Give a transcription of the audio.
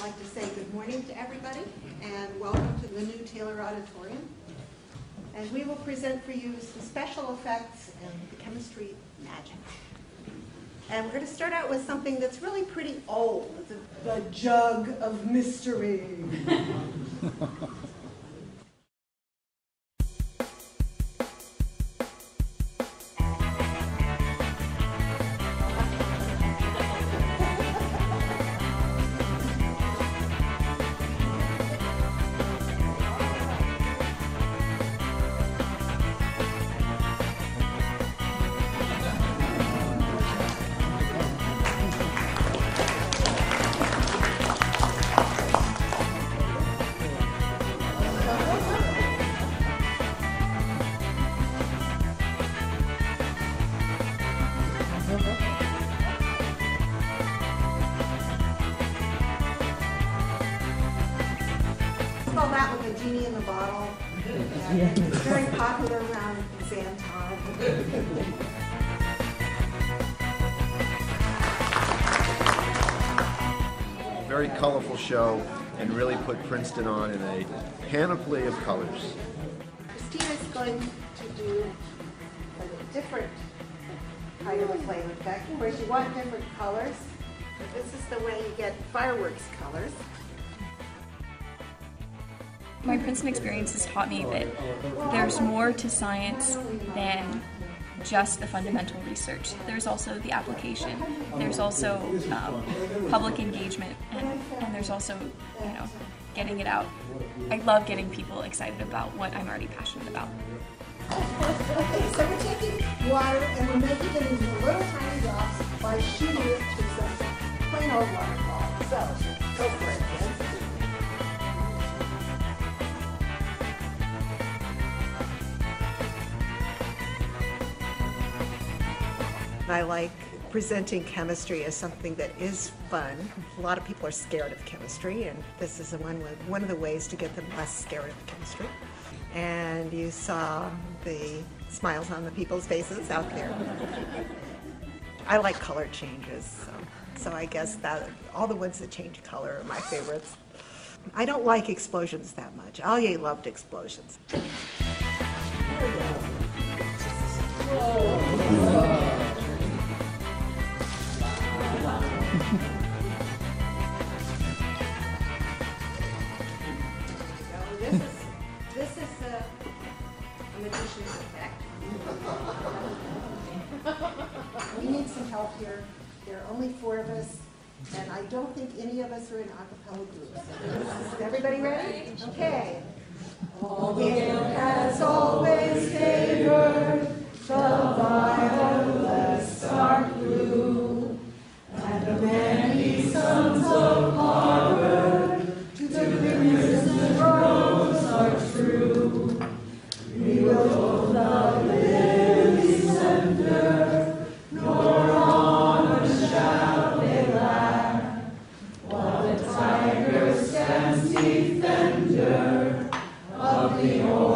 like to say good morning to everybody and welcome to the new Taylor Auditorium. And we will present for you some special effects and the chemistry magic. And we're going to start out with something that's really pretty old, the jug of mystery. call that one the genie in the bottle. And It's very popular around Zanton. very colorful show and really put Princeton on in a panoply of colors. Christina's going to do a different kind of a flame effect, where you want different colors. This is the way you get fireworks colors. My Princeton experience has taught me that there's more to science than just the fundamental research. There's also the application. There's also um, public engagement, and, and there's also, you know, getting it out. I love getting people excited about what I'm already passionate about. Okay, so we're taking water and we're making it into little tiny drops by shooting it some plain old waterfall. So, go for it, I like presenting chemistry as something that is fun. A lot of people are scared of chemistry, and this is one, one of the ways to get them less scared of chemistry. And you saw the smiles on the people's faces out there. I like color changes, so, so I guess that all the ones that change color are my favorites. I don't like explosions that much. Alyea loved explosions. some help here. There are only four of us, and I don't think any of us are in acapella groups. Is everybody ready? Okay. All Although has always favored the violent. Holy, holy.